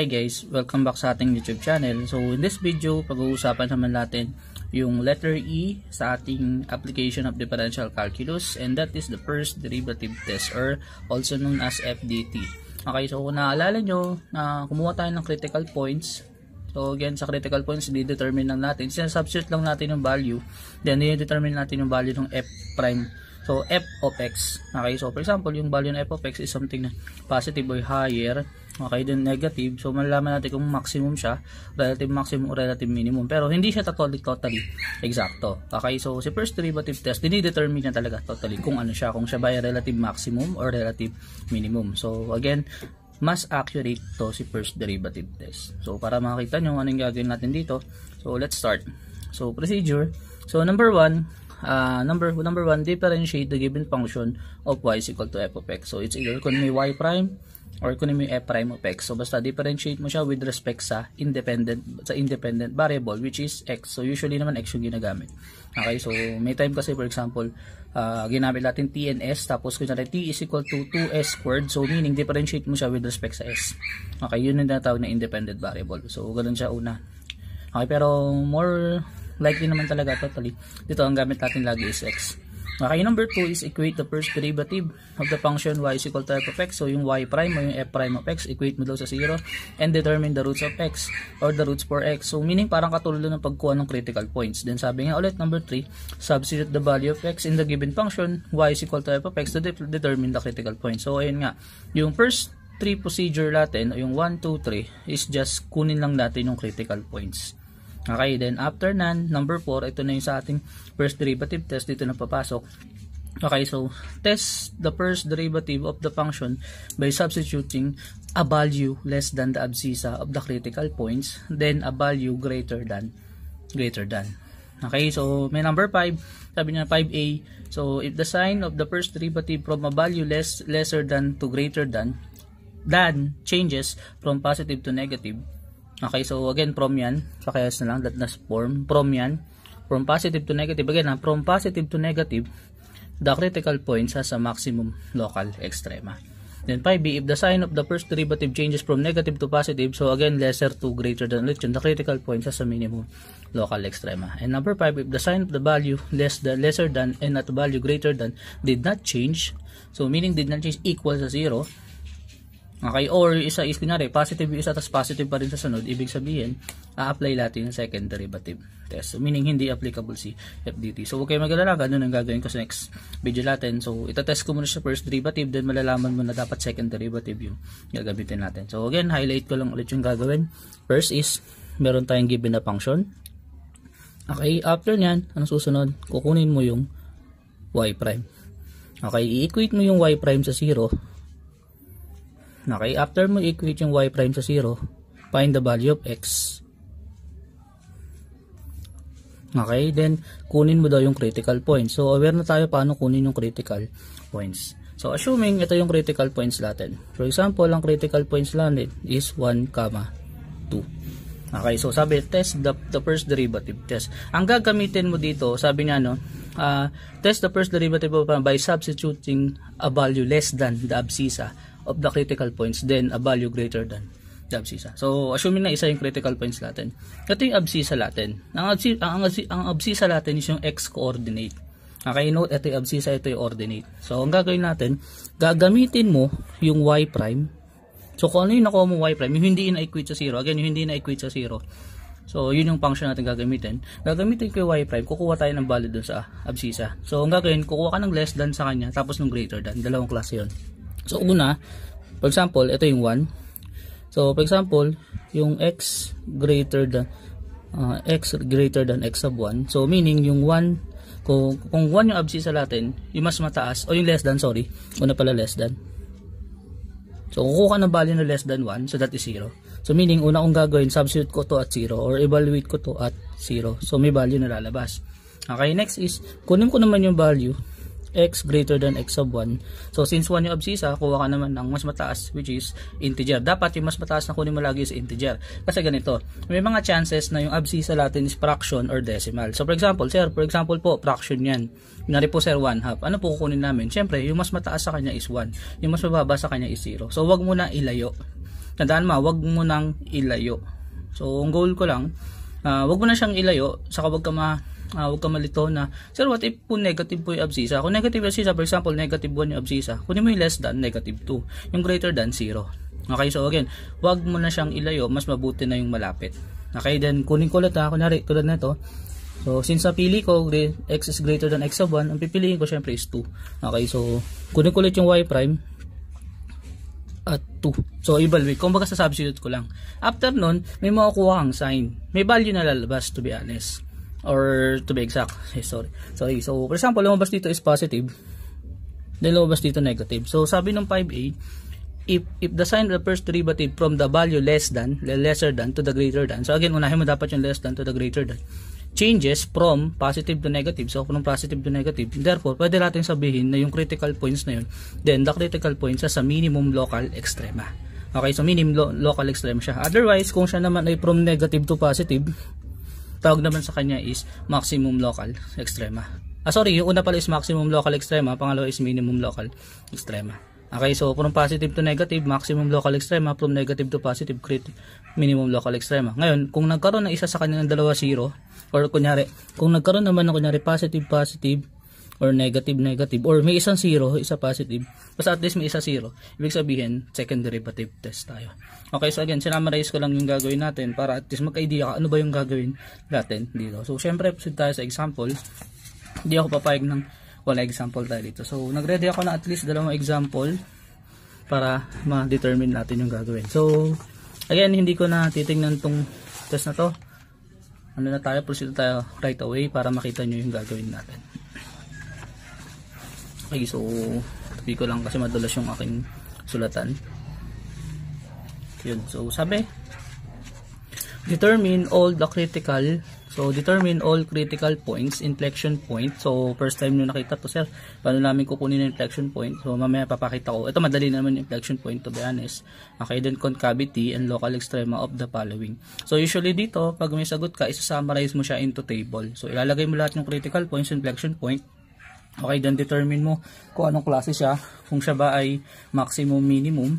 Hi guys, welcome back sa ating YouTube channel. So in this video, pag-uusapan naman natin yung letter E sa ating application of differential calculus and that is the first derivative test or also known as FDT. Okay, so kung naalala nyo na kumuha tayo ng critical points So again, sa critical points, di-determine lang natin. Sinasubstitute lang natin yung value. Then, di-determine natin yung value ng f prime. So, f of x. Okay, so for example, yung value ng f of x is something na positive or higher Okay, then negative. So, malalaman natin kung maximum siya, relative maximum o relative minimum. Pero, hindi siya totally, totally exacto. Okay, so, si first derivative test, dinidetermine niya talaga totally kung ano siya, kung siya ba ay relative maximum or relative minimum. So, again, mas accurate to si first derivative test. So, para makita nyo anong gagawin natin dito, so, let's start. So, procedure. So, number one, uh, number number one, differentiate the given function of y is equal to f of x. So, it's either kung may y prime or kunin mo yung f prime of x. So basta differentiate mo siya with respect sa independent sa independent variable which is x. So usually naman x yung ginagamit. Okay, so may time kasi for example, uh, ginamit natin t and s tapos kunyari t is equal to 2s squared. So meaning differentiate mo siya with respect sa s. Okay, yun yung tinatawag na independent variable. So ganun siya una. Okay, pero more likely naman talaga totally. Dito ang gamit natin lagi is x. Okay, number 2 is equate the first derivative of the function y is equal to f of x. So, yung y prime o yung f prime of x, equate mo daw sa 0 and determine the roots of x or the roots for x. So, meaning parang katulad ng pagkuha ng critical points. Then, sabi nga ulit, number 3, substitute the value of x in the given function y is equal to f of x to de determine the critical point. So, ayun nga, yung first 3 procedure natin, yung 1, 2, 3, is just kunin lang natin yung critical points. Okay, then after nan, number 4, ito na yung sa ating first derivative test, dito na papasok. Okay, so test the first derivative of the function by substituting a value less than the abscissa of the critical points, then a value greater than greater than. Okay, so may number 5, sabi niya 5a. So if the sign of the first derivative from a value less lesser than to greater than than changes from positive to negative, Okay, so again, from yan, pakayas na lang, that na form, from yan, from positive to negative, again, from positive to negative, the critical points has a maximum local extrema. Then 5b, if the sign of the first derivative changes from negative to positive, so again, lesser to greater than lechon, the critical points has a minimum local extrema. And number 5, if the sign of the value less than, lesser than and at value greater than did not change, so meaning did not change equal sa 0, Okay, or isa is kunyari, positive yung isa tapos positive pa rin sa sunod, ibig sabihin, a-apply natin yung second derivative test. So, meaning hindi applicable si FDT. So, huwag kayo mag-alala, ganun ang gagawin ko sa next video natin. So, itatest ko muna sa first derivative, then malalaman mo na dapat second derivative yung gagamitin natin. So, again, highlight ko lang ulit yung gagawin. First is, meron tayong given na function. Okay, after nyan, ano susunod? Kukunin mo yung y prime. Okay, i-equate mo yung y prime sa 0 Okay, after mo equate yung y prime sa 0, find the value of x. Okay, then kunin mo daw yung critical points. So, aware na tayo paano kunin yung critical points. So, assuming ito yung critical points natin. For example, ang critical points natin is 1, 2. Okay, so sabi, test the, the first derivative test. Ang gagamitin mo dito, sabi niya, no, uh, test the first derivative by substituting a value less than the abscissa of the critical points then a value greater than abscissa. So, assuming na isa yung critical points natin. Ito yung abscissa natin. Ang, abscissa, ang, ang abscissa natin is yung x-coordinate. Okay, note, ito yung abscissa, ito yung ordinate. So, ang gagawin natin, gagamitin mo yung y prime. So, kung ano yung nakuha mo y prime, yung hindi na-equate sa 0. Again, yung hindi na-equate sa 0. So, yun yung function natin gagamitin. Gagamitin ko yung y prime, kukuha tayo ng value dun sa abscissa. So, ang gagawin, kukuha ka ng less than sa kanya, tapos ng greater than. Dalawang klase yun. So, una, for example, ito yung 1. So, for example, yung x greater than uh, x greater than x sub 1. So, meaning yung 1, kung, kung 1 yung abscissa natin, yung mas mataas, o yung less than, sorry, una pala less than. So, kukuha ka ng value na less than 1, so that is 0. So, meaning, una kong gagawin, substitute ko to at 0, or evaluate ko to at 0. So, may value na lalabas. Okay, next is, kunin ko naman yung value x greater than x sub 1. So, since 1 yung abscissa, kuha ka naman ng mas mataas, which is integer. Dapat yung mas mataas na kunin mo lagi is integer. Kasi ganito, may mga chances na yung abscissa natin is fraction or decimal. So, for example, sir, for example po, fraction yan. Kunwari po, sir, 1 half. Ano po kukunin namin? Siyempre, yung mas mataas sa kanya is 1. Yung mas mababa sa kanya is 0. So, wag mo na ilayo. tandaan mo, wag mo nang ilayo. So, ang goal ko lang, uh, wag mo na siyang ilayo, saka wag ka ma uh, wag ka malito na, sir, what if po negative po yung abscissa? Kung negative abscissa, for example, negative 1 yung abscissa, kunin mo yung less than, negative 2. Yung greater than, 0. Okay, so again, wag mo na siyang ilayo, mas mabuti na yung malapit. Okay, then kunin ko ulit ha, kunwari, tulad na ito, So, since napili ko, x is greater than x of 1, ang pipiliin ko syempre is 2. Okay, so, kunin ko ulit yung y prime at 2. So, evaluate. Kung baga sa substitute ko lang. After nun, may makukuha kang sign. May value na lalabas, to be honest. Or, to be exact. Eh, sorry. Sorry. So, for example, lumabas dito is positive. Then, lumabas dito negative. So, sabi ng 5a, if if the sign first derivative from the value less than, lesser than to the greater than. So, again, unahin mo dapat yung less than to the greater than changes from positive to negative. So, from positive to negative. Therefore, pwede natin sabihin na yung critical points na yun, then the critical points sa minimum local extrema. Okay, so minimum lo local extrema siya. Otherwise, kung siya naman ay from negative to positive, tawag naman sa kanya is maximum local extrema. Ah, sorry, yung una pala is maximum local extrema, pangalawa is minimum local extrema. Okay, so from positive to negative, maximum local extrema, from negative to positive, minimum local extrema. Ngayon, kung nagkaroon ng isa sa kanilang dalawa zero, or kunyari, kung nagkaroon naman ng kunyari positive, positive, or negative, negative, or may isang zero, isa positive, basta at least may isa zero, ibig sabihin, second derivative test tayo. Okay, so again, sinamarize ko lang yung gagawin natin para at least magka-idea ka ano ba yung gagawin natin dito. So, syempre, proceed tayo sa example. Hindi ako papayag ng wala example tayo dito. So, nagready ako na at least dalawang example para ma-determine natin yung gagawin. So, again, hindi ko na titingnan tong test na to. Ano na tayo, proceed tayo right away para makita nyo yung gagawin natin. Okay, so, tabi ko lang kasi madulas yung aking sulatan. Yun, so sabi, determine all the critical So, determine all critical points, inflection point. So, first time nyo nakita to, sir, paano namin kukunin yung inflection point? So, mamaya papakita ko. Ito, madali naman yung inflection point, to be honest. Okay, then concavity and local extrema of the following. So, usually dito, pag may sagot ka, isa-summarize mo siya into table. So, ilalagay mo lahat ng critical points, inflection point. Okay, then determine mo kung anong klase siya. Kung siya ba ay maximum, minimum.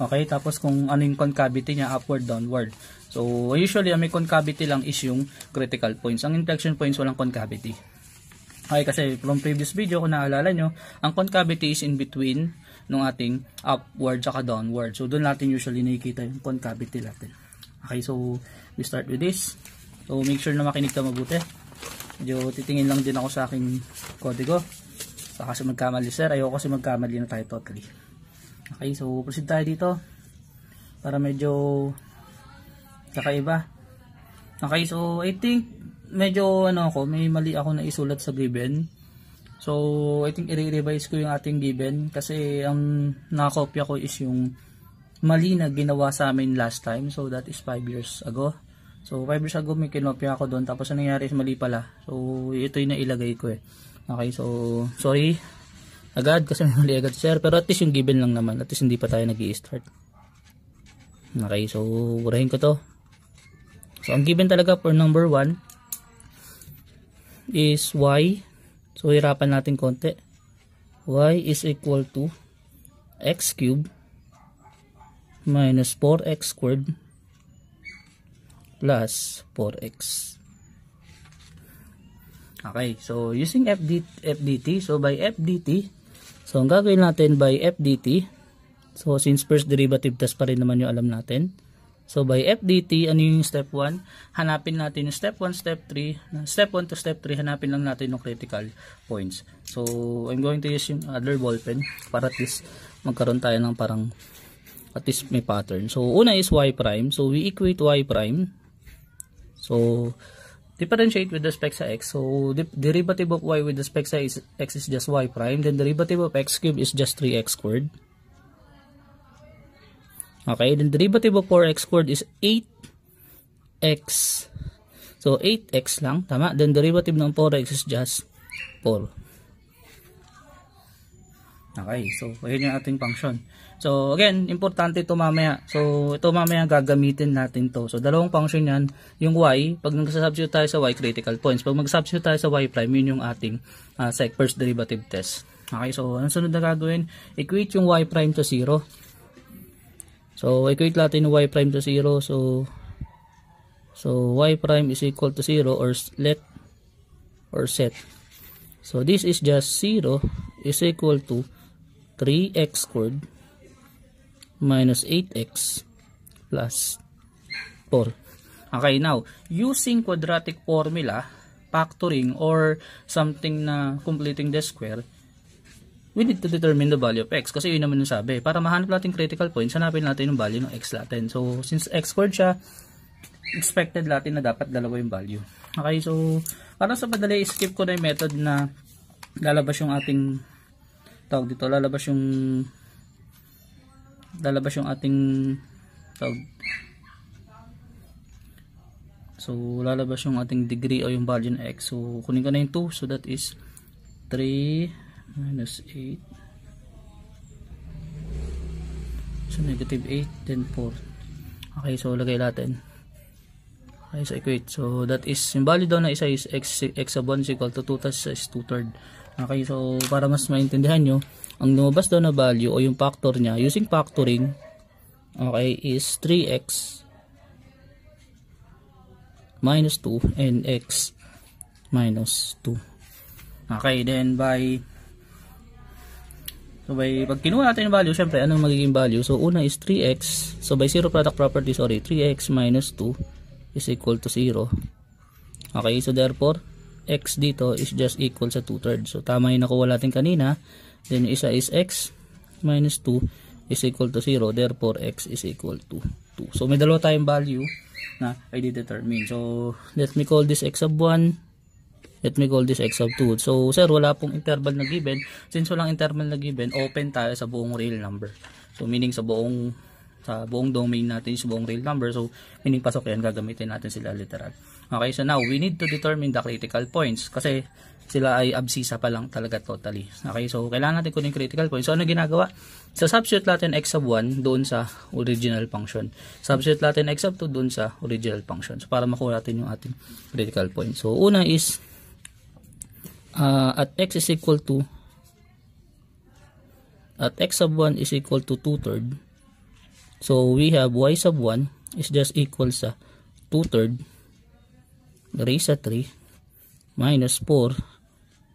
Okay, tapos kung ano yung concavity niya, upward, downward. So, usually, may concavity lang is yung critical points. Ang inflection points, walang concavity. Okay, kasi from previous video, kung naalala nyo, ang concavity is in between ng ating upward saka downward. So, doon natin usually nakikita yung concavity natin. Okay, so, we start with this. So, make sure na makinig ka mabuti. Medyo titingin lang din ako sa aking kodigo. So, kasi magkamali sir. Ayoko kasi magkamali na tayo totally. Okay, so, proceed tayo dito. Para medyo kakaiba okay so I think medyo ano ako may mali ako na isulat sa given so I think i-revise ko yung ating given kasi ang nakopya ko is yung mali na ginawa sa amin last time so that is 5 years ago so 5 years ago may kinopya ako doon. Tapos ang nangyari is mali pala. So ito yung nailagay ko eh. Okay so sorry. Agad kasi mali agad sir. Pero at least yung given lang naman. At least hindi pa tayo nag start okay so burahin ko to. So, ang given talaga for number 1 is y. So, hirapan natin konti. y is equal to x cubed minus 4x squared plus 4x. Okay, so using FD, FDT, so by FDT, so ang gagawin natin by FDT, so since first derivative test pa rin naman yung alam natin, So by FDT, ano yung step 1? Hanapin natin yung step 1, step 3. Step 1 to step 3, hanapin lang natin yung critical points. So I'm going to use yung other ball pen para at least magkaroon tayo ng parang at least may pattern. So una is y prime. So we equate y prime. So differentiate with respect sa x. So derivative of y with respect sa x is just y prime. Then derivative of x cube is just 3x squared. Okay, then derivative of 4x squared is 8x. So, 8x lang, tama? Then derivative ng 4x is just 4. Okay, so, ayun yung ating function. So, again, importante ito mamaya. So, ito mamaya gagamitin natin to. So, dalawang function yan. Yung y, pag nag-substitute tayo sa y, critical points. Pag mag-substitute tayo sa y prime, yun yung ating uh, first derivative test. Okay, so, ano sunod na gagawin? Equate yung y prime to 0. So, equate natin y prime to 0. So, so y prime is equal to 0 or let or set. So, this is just 0 is equal to 3x squared minus 8x plus 4. Okay, now, using quadratic formula, factoring, or something na completing the square, we need to determine the value of x. Kasi yun naman yung sabi. Para mahanap natin critical points, hanapin natin yung value ng x natin. So, since x squared siya, expected natin na dapat dalawa yung value. Okay, so, para sa padali, skip ko na yung method na lalabas yung ating tawag dito, lalabas yung lalabas yung ating tawag So, lalabas yung ating degree o yung value ng x. So, kunin ko na yung 2. So, that is 3 minus 8. So, negative 8, then 4. Okay, so, lagay natin. Okay, so, equate. So, that is, yung value daw na isa is x, x sub 1 is equal to 2, tas is 2 third. Okay, so, para mas maintindihan nyo, ang lumabas daw na value o yung factor niya, using factoring, okay, is 3x minus 2 and x minus 2 okay then by so by pag kinuha natin yung value syempre anong magiging value? So una is 3x so by zero product property sorry 3x minus 2 is equal to 0 okay so therefore x dito is just equal sa 2 thirds so tama yung nakuha natin kanina then isa is x minus 2 is equal to 0 therefore x is equal to 2 so may dalawa tayong value na I determine. So, let me call this x sub 1. Let me call this x sub 2. So, sir, wala pong interval na given. Since walang interval na given, open tayo sa buong real number. So, meaning sa buong sa buong domain natin sa buong real number. So, meaning pasok yan, gagamitin natin sila literal. Okay, so now, we need to determine the critical points. Kasi, sila ay absisa pa lang talaga totally. Okay, so kailangan natin kunin critical point. So ano ginagawa? Sa substitute natin x sub 1 doon sa original function. Substitute natin x sub 2 doon sa original function. So para makuha natin yung ating critical point. So una is uh, at x is equal to at x sub 1 is equal to 2 third. So we have y sub 1 is just equal sa 2 third raised sa 3 minus 4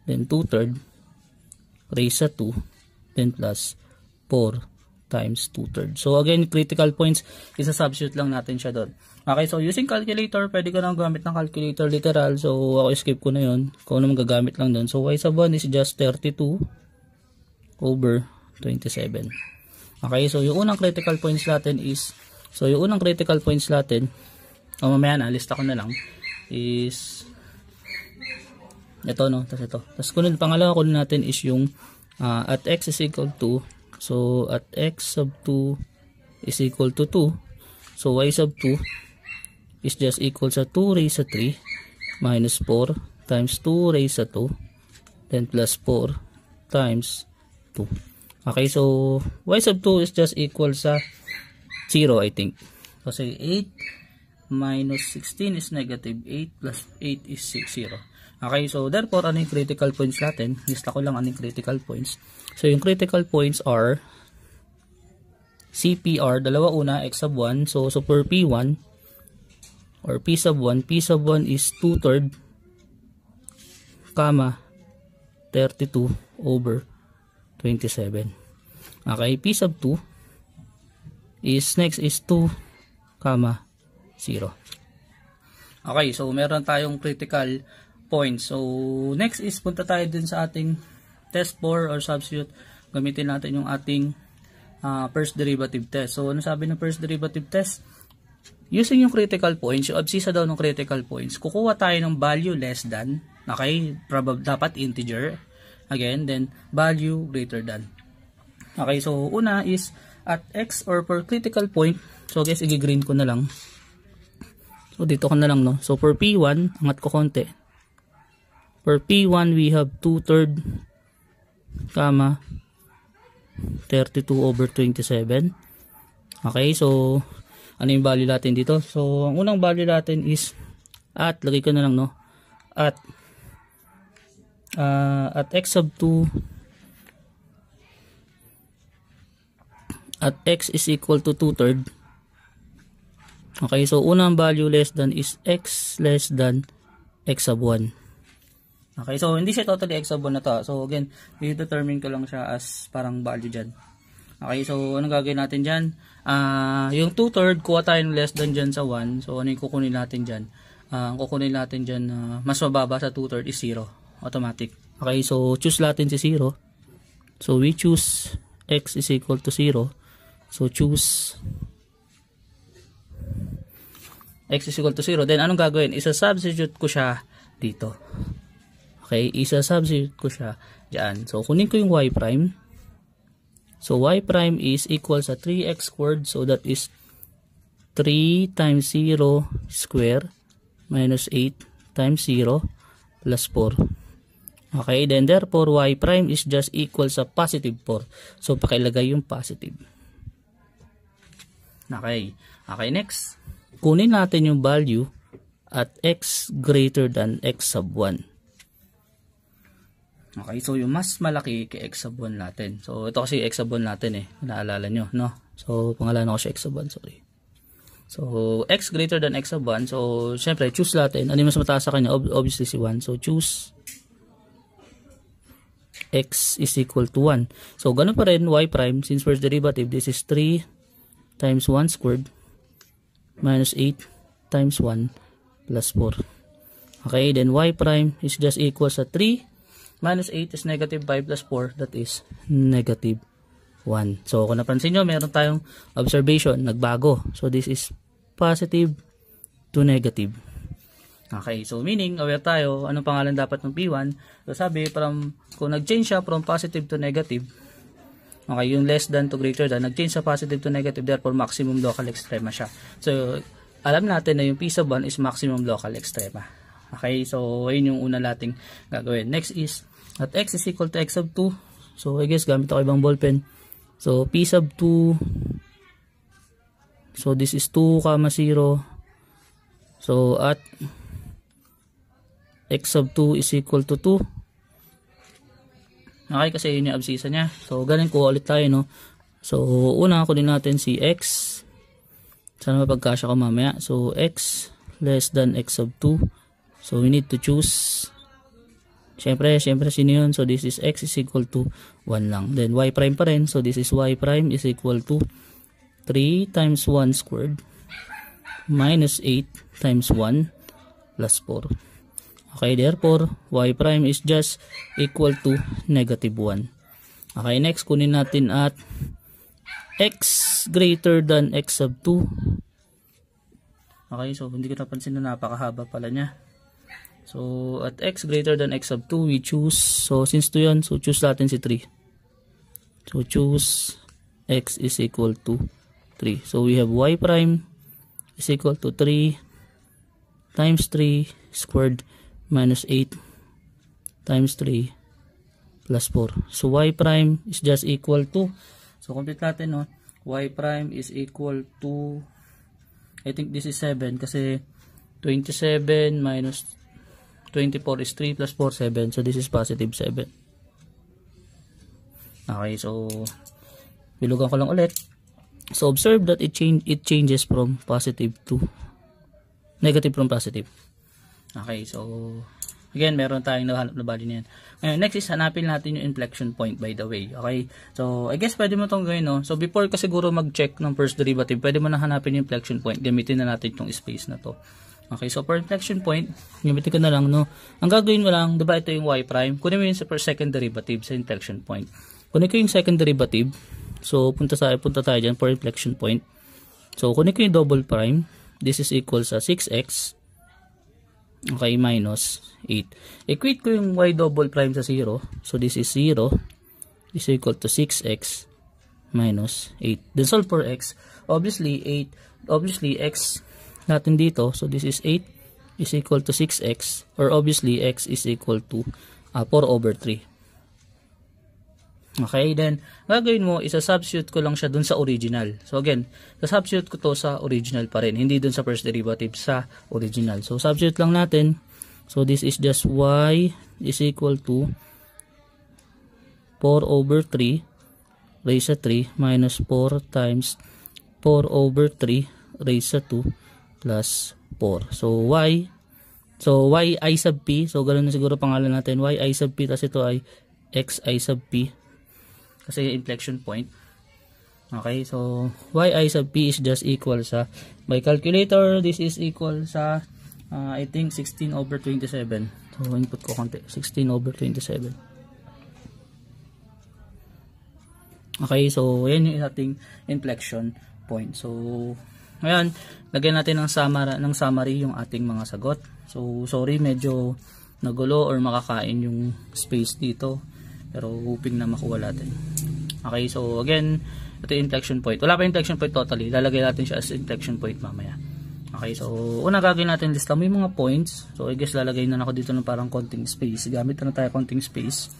then 2 third raised sa 2 then plus 4 times 2 third. So again, critical points, isa-substitute lang natin siya doon. Okay, so using calculator, pwede ko nang gamit ng calculator literal. So ako skip ko na yun. Kung ano magagamit lang doon. So y sub 1 is just 32 over 27. Okay, so yung unang critical points natin is, so yung unang critical points natin, o oh, mamaya na, lista ko na lang, is ito no? Tapos ito. Tapos kunod pangalawa kunin natin is yung uh, at x is equal to so at x sub 2 is equal to 2 so y sub 2 is just equal sa 2 raised sa 3 minus 4 times 2 raised sa 2 then plus 4 times 2 okay so y sub 2 is just equal sa 0 I think. Kasi 8 minus 16 is negative 8 plus 8 is 6 0 Okay, so therefore, ano yung critical points natin? Lista ko lang ano yung critical points. So, yung critical points are CPR, dalawa una, X sub 1. So, so per P1 or P sub 1, P sub 1 is 2 third, comma, 32 over 27. Okay, P sub 2 is next is 2, comma, 0. Okay, so meron tayong critical points. So, next is punta tayo dun sa ating test 4 or substitute. Gamitin natin yung ating uh, first derivative test. So, ano sabi ng first derivative test? Using yung critical points, yung absisa daw ng critical points, kukuha tayo ng value less than, okay, probably dapat integer, again, then value greater than. Okay, so una is at x or per critical point, so guys, i-green ko na lang. So, dito ko na lang, no? So, for P1, angat ko konti. For P1, we have 2 third, comma, 32 over 27. Okay, so, ano yung value natin dito? So, ang unang value natin is, at, lagay ko na lang, no? At, uh, at x sub 2, at x is equal to 2 third. Okay, so unang value less than is x less than x sub 1. Okay, so hindi siya totally 1 na to. So again, i-determine ko lang siya as parang value dyan. Okay, so anong gagawin natin dyan? Uh, yung 2 third, kuha tayo less than dyan sa 1. So ano yung kukunin natin dyan? Uh, ang kukunin natin dyan uh, mas mababa sa 2 third is 0. Automatic. Okay, so choose natin si 0. So we choose x is equal to 0. So choose x is equal to 0. Then, anong gagawin? Isa-substitute ko siya dito. Okay, isa-substitute ko siya dyan. So, kunin ko yung y prime. So, y prime is equal sa 3x squared. So, that is 3 times 0 square minus 8 times 0 plus 4. Okay, then therefore, y prime is just equal sa positive 4. So, pakilagay yung positive. Okay, okay, next kunin natin yung value at x greater than x sub 1. Okay, so yung mas malaki kay 1 natin. So ito kasi 1 natin eh. Naalala nyo, no? So pangalan ko siya 1, sorry. So x greater than 1. So syempre choose natin. Ano yung mas mataas sa kanya? Obviously si 1. So choose x is equal to 1. So ganun pa rin y prime since first derivative this is 3 times 1 squared minus 8 times 1 plus 4. Okay, then y prime is just equal sa 3 minus 8 is negative 5 plus 4 that is negative 1. So kung napansin nyo, meron tayong observation, nagbago. So this is positive to negative. Okay, so meaning, aware tayo, anong pangalan dapat ng P1? So sabi, from, kung nag-change siya from positive to negative, Okay, yung less than to greater than, nag-change sa positive to negative, therefore maximum local extrema siya. So, alam natin na yung P sub 1 is maximum local extrema. Okay, so yun yung una nating gagawin. Next is, at x is equal to x sub 2. So, I guess gamit ako ibang ballpen. So, P sub 2, so this is 2 comma 0. So, at x sub 2 is equal to 2. Okay, kasi yun yung absisa niya. So, ganun ko ulit tayo, no? So, una kunin natin si x. Sana mapagkasya ko mamaya. So, x less than x sub 2. So, we need to choose. Siyempre, siyempre sino yun? So, this is x is equal to 1 lang. Then, y prime pa rin. So, this is y prime is equal to 3 times 1 squared minus 8 times 1 plus 4. Okay, therefore, y prime is just equal to negative 1. Okay, next, kunin natin at x greater than x sub 2. Okay, so hindi ko napansin na napakahaba pala niya. So, at x greater than x sub 2, we choose, so since 2 yun, so choose natin si 3. So, choose x is equal to 3. So, we have y prime is equal to 3 times 3 squared minus 8 times 3 plus 4. So y prime is just equal to, so complete natin no, y prime is equal to, I think this is 7 kasi 27 minus 24 is 3 plus 4, 7. So this is positive 7. Okay, so bilugan ko lang ulit. So observe that it change it changes from positive to negative from positive. Okay, so again, meron tayong nahanap na value niyan. Ngayon, next is hanapin natin yung inflection point by the way. Okay? So, I guess pwede mo itong gawin, no? So, before ka siguro mag-check ng first derivative, pwede mo na hanapin yung inflection point. Gamitin na natin itong space na to. Okay, so for inflection point, gamitin ko na lang, no? Ang gagawin mo lang, diba ito yung y prime? Kunin mo yung sa second derivative sa inflection point. Kunin ko yung second derivative. So, punta, sa, punta tayo dyan for inflection point. So, kunin ko yung double prime. This is equal sa 6x Okay, minus 8. Equate ko yung y double prime sa 0. So, this is 0 is equal to 6x minus 8. Then solve for x. Obviously, 8, obviously, x natin dito. So, this is 8 is equal to 6x. Or obviously, x is equal to uh, 4 over 3. Okay, then, gagawin mo, isa-substitute ko lang siya dun sa original. So, again, sa-substitute ko to sa original pa rin, hindi dun sa first derivative, sa original. So, substitute lang natin. So, this is just y is equal to 4 over 3 raised to 3 minus 4 times 4 over 3 raised to 2 plus 4. So y, so y i sub p, so ganoon na siguro pangalan natin, y i sub p, tapos ito ay x i sub p, kasi inflection point. Okay, so yi sub p is just equal sa, by calculator, this is equal sa, uh, I think 16 over 27. So input ko konti, 16 over 27. Okay, so yan yung ating inflection point. So, ngayon, lagyan natin ng summary, ng summary yung ating mga sagot. So, sorry, medyo nagulo or makakain yung space dito. Pero hoping na makuha natin. Okay, so again, ito yung inflection point. Wala pa yung inflection point totally. Lalagay natin siya as inflection point mamaya. Okay, so una gagawin natin lista mo yung mga points. So I guess lalagay na ako dito ng parang konting space. Gamit na tayo konting space.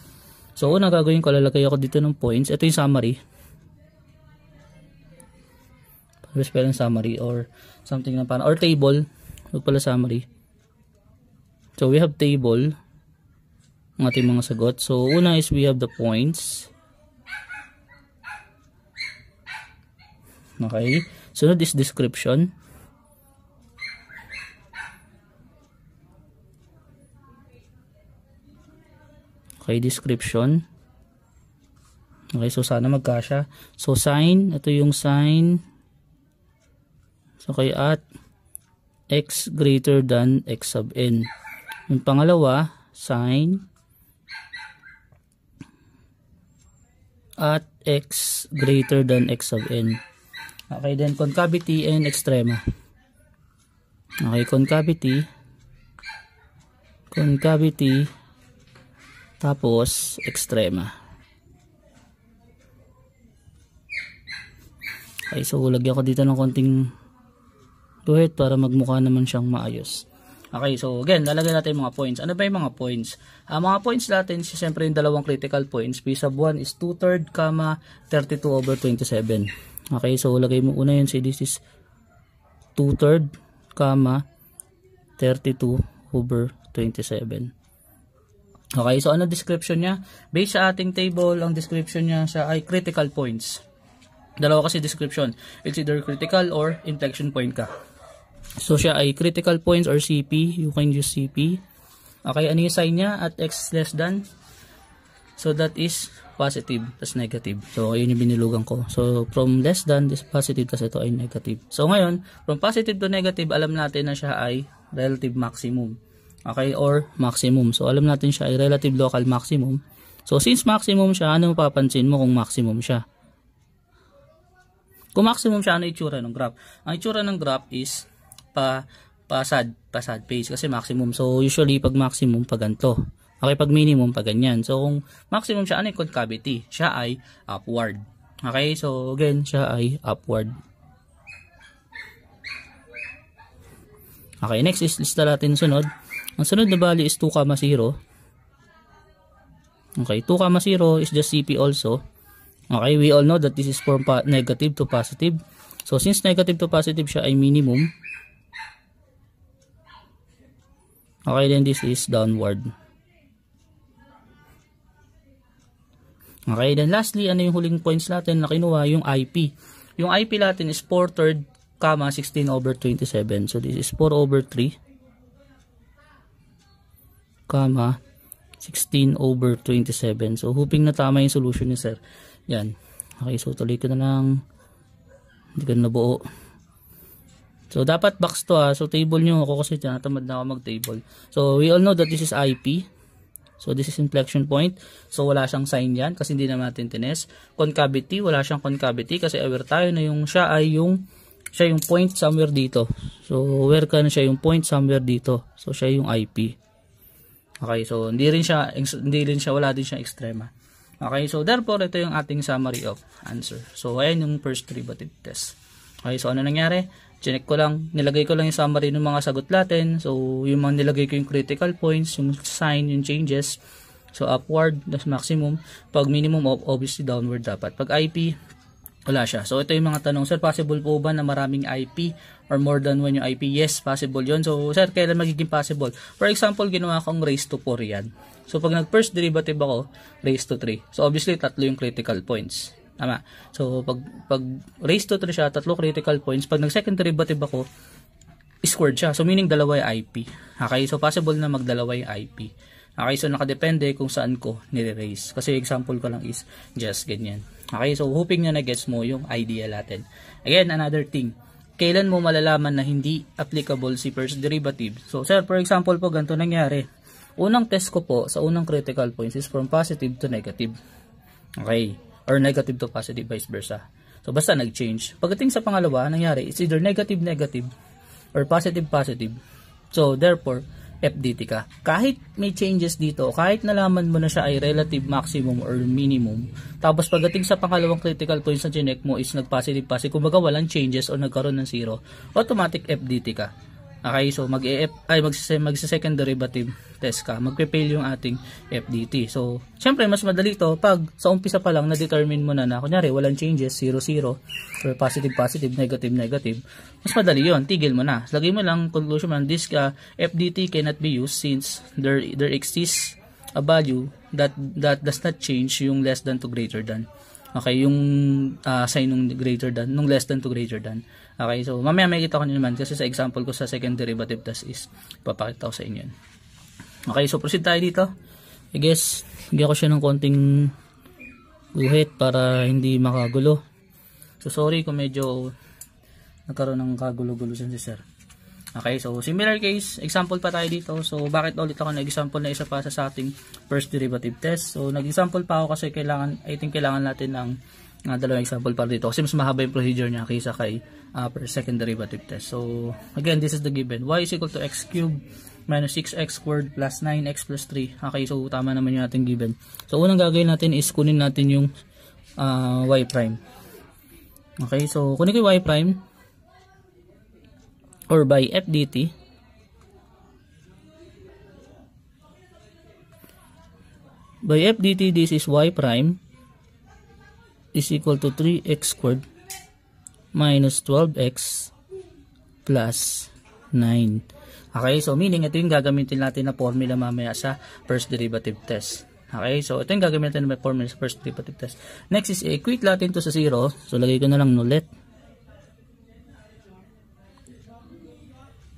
So una gagawin ko, lalagay ako dito ng points. Ito yung summary. Tapos pala summary or something na parang, or table. Huwag pala summary. So we have table ng ating mga sagot. So una is we have the points. Okay. Sunod is description. Okay, description. Okay, so sana magkasya. So sign, ito yung sign. So kay at x greater than x sub n. Yung pangalawa, sign at x greater than x sub n. Okay, then concavity and extrema. Okay, concavity. Concavity. Tapos, extrema. Okay, so lagyan ko dito ng konting duhet para magmukha naman siyang maayos. Okay, so again, lalagay natin mga points. Ano ba yung mga points? Uh, mga points natin, siyempre yung dalawang critical points. P sub 1 is 2 third, 32 over 27. Okay, so lagay mo una yun, say this is 2 third, comma, 32 over 27. Okay, so ano description niya? Based sa ating table, ang description niya sa ay critical points. Dalawa kasi description. It's either critical or inflection point ka. So siya ay critical points or CP. You can use CP. Okay, ano yung sign niya at x less than? So that is positive tas negative. So ayun yung binilugan ko. So from less than this positive tas ito ay negative. So ngayon, from positive to negative, alam natin na siya ay relative maximum. Okay, or maximum. So alam natin siya ay relative local maximum. So since maximum siya, ano mapapansin mo kung maximum siya? Kung maximum siya, ano itsura ng graph? Ang itsura ng graph is pa pasad, pasad pace kasi maximum. So usually pag maximum pag ganito. Okay, pag minimum, pag ganyan. So, kung maximum siya, ano yung concavity? Siya ay upward. Okay, so again, siya ay upward. Okay, next is lista natin sunod. Ang sunod na value is 2, 0. Okay, 2, 0 is just CP also. Okay, we all know that this is from negative to positive. So, since negative to positive siya ay minimum. Okay, then this is downward. Okay, then lastly, ano yung huling points natin na kinuha? Yung IP. Yung IP natin is 4 third, comma, 16 over 27. So, this is 4 over 3, comma, 16 over 27. So, hoping na tama yung solution ni sir. Yan. Okay, so tuloy ko na lang. Hindi ko na buo. So, dapat box to ha. So, table nyo ako kasi tinatamad na ako mag-table. So, we all know that this is IP. So, this is inflection point. So, wala siyang sign yan kasi hindi naman natin tines. Concavity, wala siyang concavity kasi aware tayo na yung siya ay yung siya yung point somewhere dito. So, aware ka na siya yung point somewhere dito. So, siya yung IP. Okay, so hindi rin siya hindi rin siya wala din siya extrema. Okay, so therefore ito yung ating summary of answer. So, ayan yung first derivative test. Okay, so ano nangyari? Chinek ko lang, nilagay ko lang yung summary ng mga sagot natin. So, yung mga nilagay ko yung critical points, yung sign, yung changes. So, upward, that's maximum. Pag minimum, obviously downward dapat. Pag IP, wala siya. So, ito yung mga tanong. Sir, possible po ba na maraming IP or more than one yung IP? Yes, possible yon So, sir, kailan magiging possible? For example, ginawa kong raise to 4 yan. So, pag nag-first derivative ako, raise to 3. So, obviously, tatlo yung critical points. Tama. So, pag, pag raise to 3 siya, tatlo critical points. Pag nag-second derivative ako, squared siya. So, meaning dalawa IP. Okay, so possible na magdalawa IP. Okay, so nakadepende kung saan ko nire-raise. Kasi example ko lang is just ganyan. Okay, so hoping na na-gets mo yung idea natin. Again, another thing. Kailan mo malalaman na hindi applicable si first derivative? So, sir, for example po, ganito nangyari. Unang test ko po sa unang critical points is from positive to negative. Okay or negative to positive vice versa. So basta nag-change. Pagdating sa pangalawa, nangyari, it's either negative negative or positive positive. So therefore, FDT ka. Kahit may changes dito, kahit nalaman mo na siya ay relative maximum or minimum, tapos pagdating sa pangalawang critical points na chinek mo is nag-positive positive, kumbaga walang changes or nagkaroon ng zero, automatic FDT ka. Okay, so mag -e ay mag magse-second derivative test ka, magpe-fail yung ating FDT. So, syempre mas madali to pag sa umpisa pa lang na-determine mo na na kunyari walang changes, 0 0 or positive positive, negative negative. Mas madali 'yon, tigil mo na. Lagay mo lang conclusion mo this uh, FDT cannot be used since there there exists a value that that does not change yung less than to greater than. Okay, yung uh, sign ng greater than, nung less than to greater than. Okay, so mamaya makikita ko nyo naman kasi sa example ko sa second derivative test is papakita ko sa inyo. Okay, so proceed tayo dito. I guess, bigyan ko siya ng konting guhit para hindi makagulo. So sorry kung medyo nagkaroon ng kagulo-gulo si sir. Okay, so similar case, example pa tayo dito. So bakit ulit ako nag-example na isa pa sa ating first derivative test? So nag-example pa ako kasi kailangan, I think kailangan natin ng uh, dalawang example para dito kasi mas mahaba yung procedure niya kaysa kay uh, per second derivative test. So again, this is the given. y is equal to x cubed minus 6x squared plus 9x plus 3. Okay, so tama naman yung ating given. So unang gagawin natin is kunin natin yung uh, y prime. Okay, so kunin ko yung y prime or by f dt by f dt this is y prime is equal to 3x squared minus 12x plus 9. Okay, so meaning ito yung gagamitin natin na formula mamaya sa first derivative test. Okay, so ito yung gagamitin natin na formula sa first derivative test. Next is equate natin to sa 0. So lagay ko na lang no let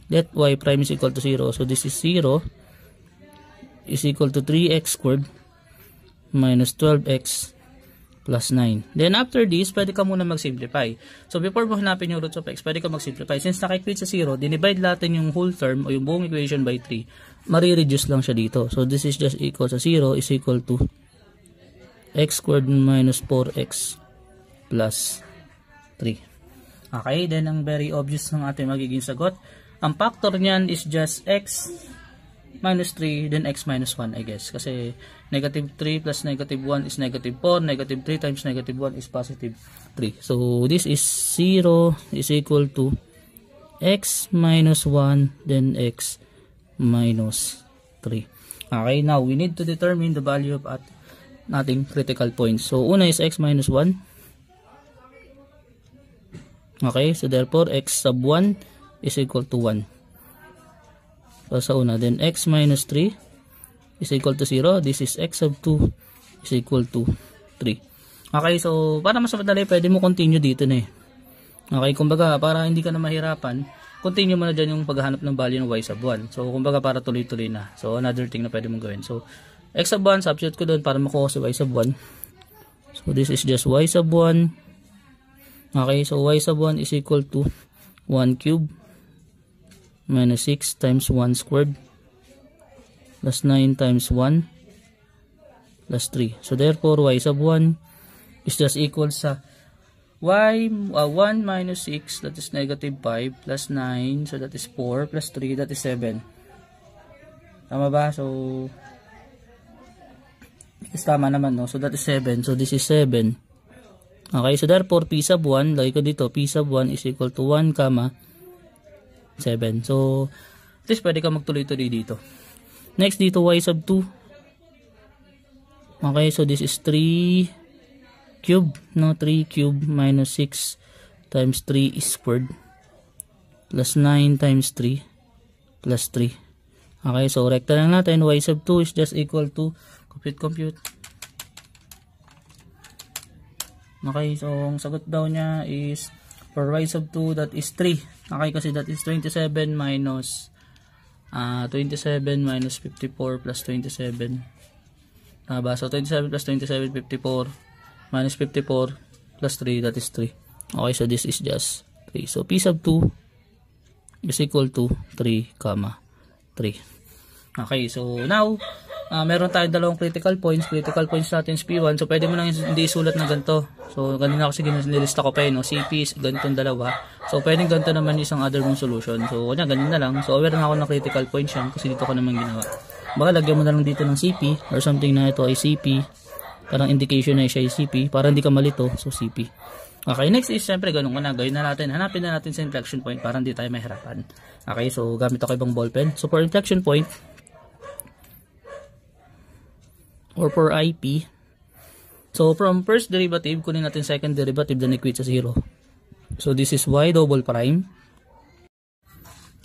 let y prime is equal to 0. So this is 0 is equal to 3x squared minus 12x plus 9. Then after this, pwede ka muna mag-simplify. So before mo hanapin yung roots of x, pwede ka mag-simplify. Since nakikita sa 0, dinivide natin yung whole term o yung buong equation by 3, marireduce lang siya dito. So this is just equal sa 0 is equal to x squared minus 4x plus 3. Okay, then ang very obvious ng ating magiging sagot. Ang factor niyan is just x minus 3, then x minus 1, I guess. Kasi negative 3 plus negative 1 is negative 4, negative 3 times negative 1 is positive 3. So, this is 0 is equal to x minus 1, then x minus 3. Okay, now we need to determine the value of at nating critical points. So, una is x minus 1. Okay, so therefore, x sub 1 is equal to 1 so, sa una then x minus 3 is equal to 0 this is x sub 2 is equal to 3 okay so para mas madali pwede mo continue dito na eh. Okay kumbaga para hindi ka na mahirapan continue mo na dyan yung paghahanap ng value ng y sub 1 so kumbaga para tuloy-tuloy na. So another thing na pwede mong gawin. So x sub 1 substitute ko doon para makuha si y sub 1 so this is just y sub 1 okay so y sub 1 is equal to 1 cube minus 6 times 1 squared plus 9 times 1 plus 3. So therefore, y sub 1 is just equal sa y uh, 1 minus 6 that is negative 5 plus 9 so that is 4 plus 3 that is 7. Tama ba? So is tama naman no. So that is 7. So this is 7. Okay, so therefore p sub 1, lagay ko dito, p sub 1 is equal to 1, comma 7. So, at least pwede ka magtuloy-tuloy dito. Next dito, y sub 2. Okay, so this is 3 cube, no? 3 cube minus 6 times 3 is squared plus 9 times 3 plus 3. Okay, so recta lang natin. y sub 2 is just equal to, compute, compute. Okay, so ang sagot daw niya is for y sub 2 that is 3. Okay, kasi that is 27 minus uh, 27 minus 54 plus 27. Tama ba? So 27 plus 27, 54 minus 54 plus 3, that is 3. Okay, so this is just 3. So p sub 2 is equal to 3, comma 3. Okay, so now, uh, meron tayong dalawang critical points. Critical points natin is P1. So, pwede mo lang hindi isulat na ganito. So, ganun sige nilista ko pa yun. No? CP ganitong dalawa. So, pwedeng ganito naman isang other mong solution. So, kanya, ganun na lang. So, aware na ako ng critical points yan kasi dito ko naman ginawa. Baka lagyan mo na lang dito ng CP or something na ito ay CP. Parang indication na siya ay CP. Para hindi ka malito. So, CP. Okay, next is syempre ganun ko na. Gawin na natin. Hanapin na natin sa inflection point para hindi tayo mahirapan. Okay, so gamit ako ibang ballpen. So, for inflection point, or for IP. So from first derivative, kunin natin second derivative then equate sa 0. So this is y double prime.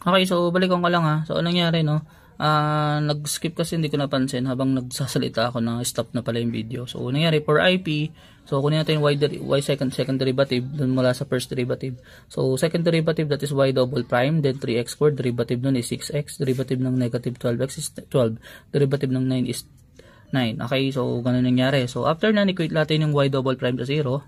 Okay, so balikan ko lang ha. So anong nangyari no? Uh, nag-skip kasi hindi ko napansin habang nagsasalita ako na stop na pala yung video. So nangyari for IP, so kunin natin y, y second second derivative dun mula sa first derivative. So second derivative that is y double prime, then 3x squared, derivative nun is 6x, derivative ng negative 12x is 12, derivative ng 9 is 9. Okay, so ganun nangyari. So after na equate natin yung y double prime sa 0.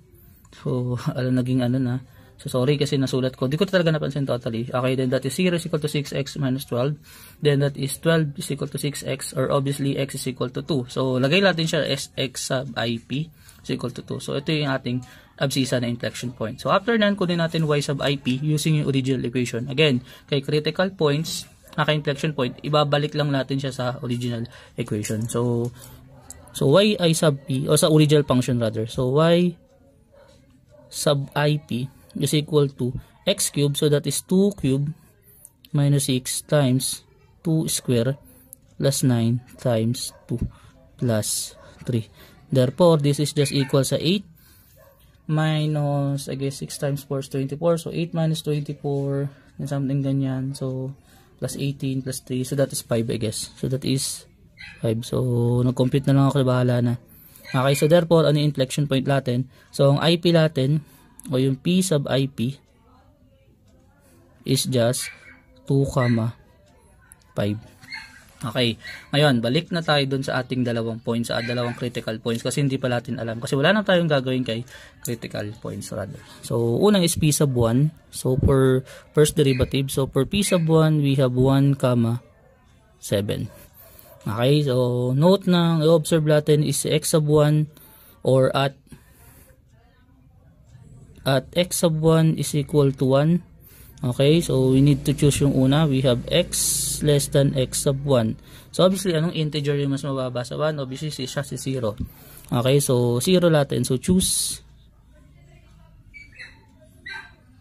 So alam naging ano na. So sorry kasi nasulat ko. Di ko talaga napansin totally. Okay, then that is 0 is equal to 6x minus 12. Then that is 12 is equal to 6x or obviously x is equal to 2. So lagay natin siya as x sub ip is equal to 2. So ito yung ating abscissa na inflection point. So after nan kunin natin y sub ip using yung original equation. Again, kay critical points, naka-inflection point, ibabalik lang natin siya sa original equation. So, so y i sub p, o sa original function rather. So, y sub ip is equal to x cube. So, that is 2 cube minus 6 times 2 square plus 9 times 2 plus 3. Therefore, this is just equal sa 8 minus, I guess, 6 times 4 is 24. So, 8 minus 24 and something ganyan. So, plus 18 plus 3. So that is 5 I guess. So that is 5. So nag-compute na lang ako bahala na. Okay, so therefore ano yung inflection point natin? So ang IP natin o yung P sub IP is just 2, 5. Okay. Ngayon, balik na tayo dun sa ating dalawang points, sa dalawang critical points kasi hindi pa natin alam. Kasi wala na tayong gagawin kay critical points rather. So, unang is p sub 1. So, for first derivative, so for p sub 1, we have 1, comma 7. Okay, so note na i-observe natin is x sub 1 or at at x sub 1 is equal to 1 Okay, so we need to choose yung una. We have x less than x sub 1. So obviously, anong integer yung mas mababa sa 1? Obviously, siya si 0. Okay, so 0 natin. So choose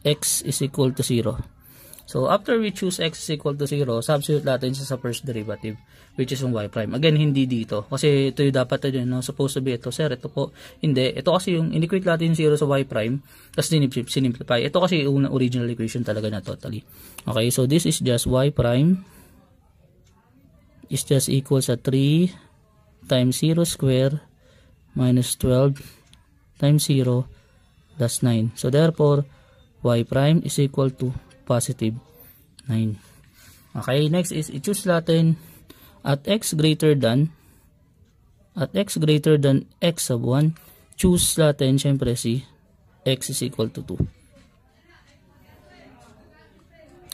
x is equal to 0. So, after we choose x is equal to 0, substitute natin siya sa first derivative, which is yung y prime. Again, hindi dito. Kasi ito yung dapat ito, no? supposed to be ito. Sir, ito po. Hindi. Ito kasi yung, inequate natin yung 0 sa y prime, tapos sinimplify. Ito kasi yung original equation talaga na totally. Okay, so this is just y prime is just equal sa 3 times 0 square minus 12 times 0 plus 9. So, therefore, y prime is equal to positive 9. Okay, next is i-choose natin at x greater than at x greater than x sub 1, choose natin syempre si x is equal to 2.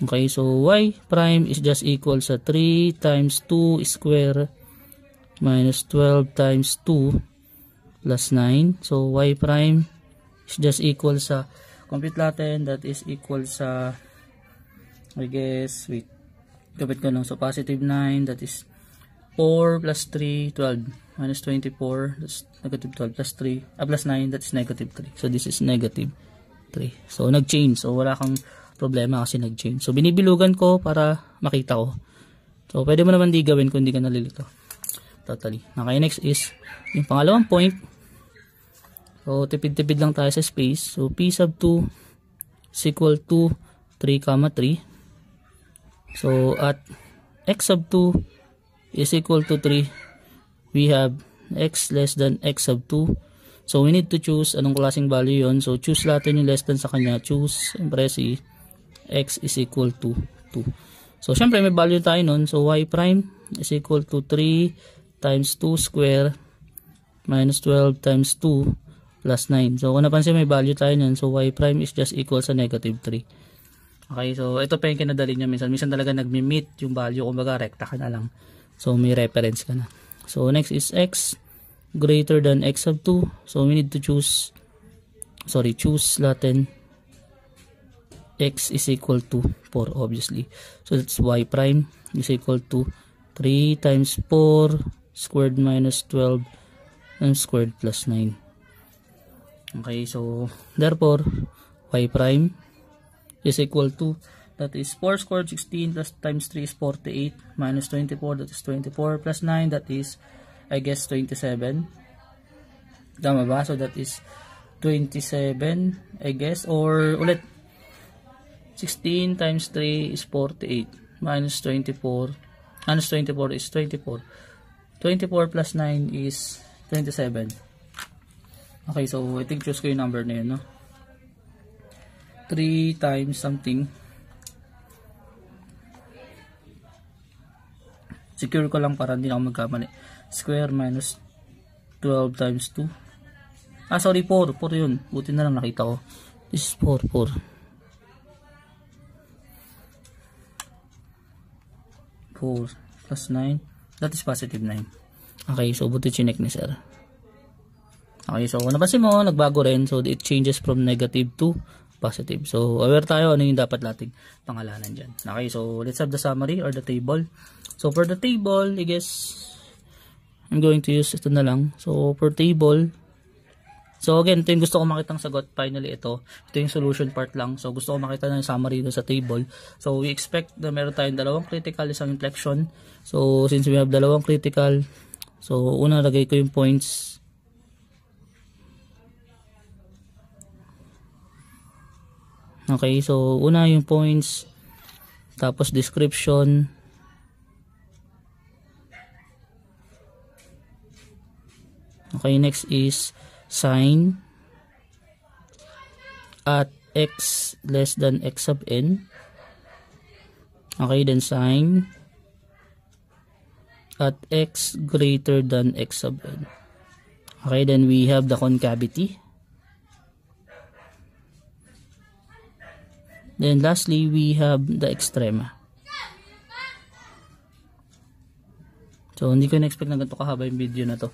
Okay, so y prime is just equal sa 3 times 2 square minus 12 times 2 plus 9. So y prime is just equal sa compute natin that is equal sa I guess, wait, gabit ko lang. So, positive 9, that is 4 plus 3, 12, minus 24, that's negative 12, plus 3, ah, plus 9, that's negative 3. So, this is negative 3. So, nag-change. So, wala kang problema kasi nag-change. So, binibilugan ko para makita ko. So, pwede mo naman di gawin kung hindi ka nalilito. Totally. Okay, next is yung pangalawang point. So, tipid-tipid lang tayo sa space. So, P sub 2 is equal to 3, 3. So at x sub 2 is equal to 3, we have x less than x sub 2. So, we need to choose anong klaseng value yon So, choose natin yung less than sa kanya. Choose, siyempre, si x is equal to 2. So, syempre, may value tayo nun. So, y prime is equal to 3 times 2 square minus 12 times 2 plus 9. So, kung napansin may value tayo nun. So, y prime is just equal sa negative 3. Okay, so ito pa yung kinadali niya minsan. Minsan talaga nagmi-meet yung value. Kumbaga, rekta ka na lang. So, may reference ka na. So, next is x greater than x sub 2. So, we need to choose, sorry, choose natin x is equal to 4 obviously. So, that's y prime is equal to 3 times 4 squared minus 12 and squared plus 9. Okay, so, therefore, y prime is equal to that is 4 squared 16 plus times 3 is 48 minus 24 that is 24 plus 9 that is I guess 27. Tama ba? So that is 27 I guess or ulit 16 times 3 is 48 minus 24 minus 24 is 24 24 plus 9 is 27 okay so I think choose ko yung number na yun no 3 times something. Secure ko lang para hindi na ako magkamali. Square minus 12 times 2 ah sorry 4 4 yun. Buti na lang nakita ko. This is 4 4 4 plus 9 that is positive 9 okay so buti chinek ni sir. Okay so napansin mo nagbago rin. So it changes from negative to positive so aware tayo ano yung dapat nating pangalanan dyan okay so let's have the summary or the table so for the table I guess I'm going to use ito na lang. So, per table, So again, ito yung gusto ko makitang sagot. Finally, ito. Ito yung solution part lang. So gusto ko makita ng summary doon sa table. So we expect na meron tayong dalawang critical, isang inflection. So since we have dalawang critical, so una lagay ko yung points. Okay, so una yung points. Tapos description. Okay, next is sign at x less than x sub n. Okay, then sign at x greater than x sub n. Okay, then we have the concavity. Then lastly, we have the extrema. So, hindi ko na-expect na ganito kahaba yung video na to.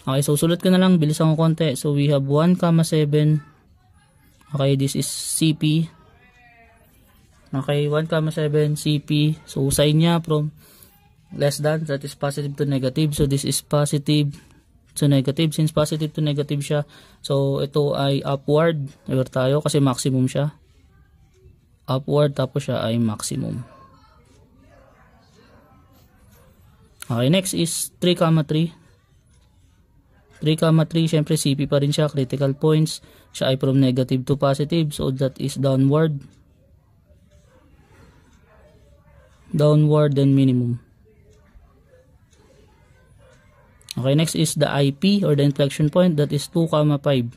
Okay, so sulat ko na lang, bilisan ko konti. So we have 1, 7. Okay, this is CP. Okay, 1, 7, CP. So sign niya from less than, that is positive to negative. So this is positive to negative. Since positive to negative siya, so ito ay upward. Ever tayo kasi maximum siya. Upward tapos siya ay maximum. Okay, next is 3, 3. 3, 3, syempre CP pa rin siya, critical points. Siya ay from negative to positive, so that is downward. Downward then minimum. Okay, next is the IP or the inflection point, that is 2, 5. 2,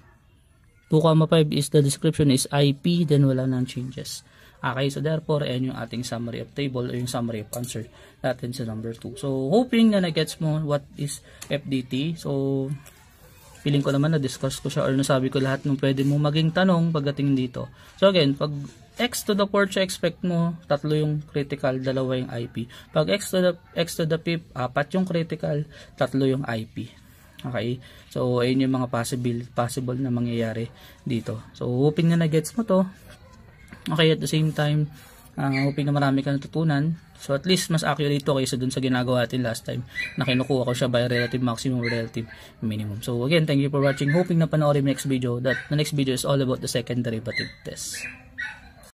5 is the description is IP, then wala nang changes. Okay, so therefore, ayan yung ating summary of table o yung summary of answer natin sa number 2. So, hoping na na-gets mo what is FDT. So, feeling ko naman na-discuss ko siya or nasabi ko lahat ng pwede mo maging tanong pagdating dito. So, again, pag x to the fourth, expect mo tatlo yung critical, dalawa yung IP. Pag x to the, x to the fifth, apat yung critical, tatlo yung IP. Okay? So, ayun yung mga possible, possible na mangyayari dito. So, hoping na na-gets mo to. Okay, at the same time, uh, hoping na marami ka natutunan. So at least mas accurate ito kaysa dun sa ginagawa natin last time na kinukuha ko siya by relative maximum relative minimum. So again, thank you for watching. Hoping na panoorin next video that the next video is all about the second derivative test.